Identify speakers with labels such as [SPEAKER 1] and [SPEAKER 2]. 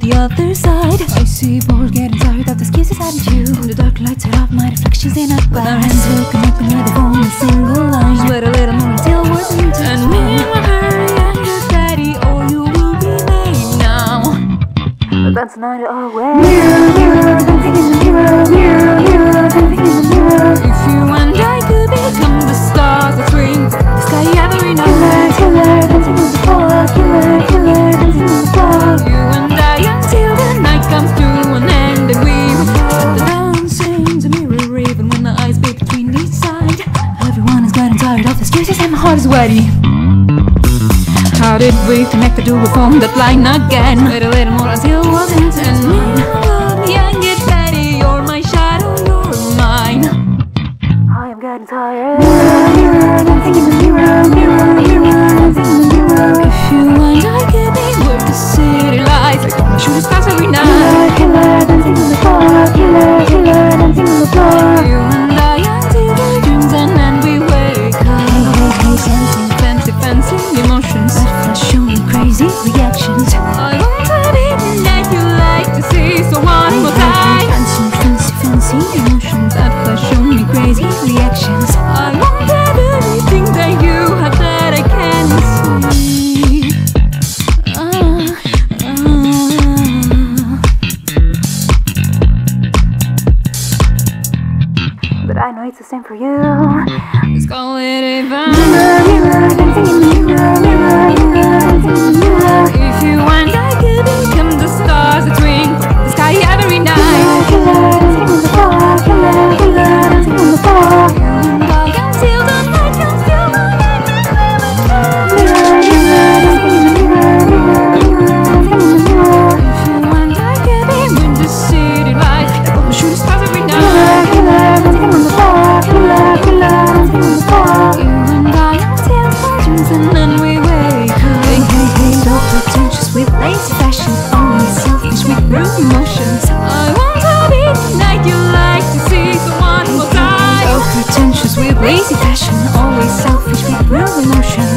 [SPEAKER 1] the other side I see more getting tired of these kisses and you The dark lights are off, my reflections in a glass hands will up and neither form a single lines. Sweat a little more until we're into And me and my very angry daddy you will be mine now That's not our
[SPEAKER 2] way. Mirror, mirror, dancing in the mirror,
[SPEAKER 1] mirror am heart is ready. How did we connect the two form that line again? Wait a little more as it wasn't and young and you're my shadow, you're mine. I am getting tired.
[SPEAKER 2] Mirror, mirror, I'm the mirror, mirror, mirror, I'm the mirror.
[SPEAKER 1] If you
[SPEAKER 2] crazy reactions I'm not
[SPEAKER 1] that anything that you have that I can see uh, uh.
[SPEAKER 2] But I know it's the same for you always selfish with no emotion.